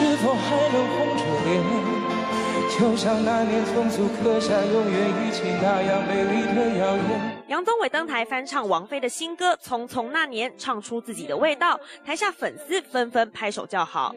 是否还能红着脸？就像那年匆促刻下永远一起那样美丽的谣言。杨宗纬登台翻唱王菲的新歌匆匆那年唱出自己的味道台下粉丝纷纷拍手叫好。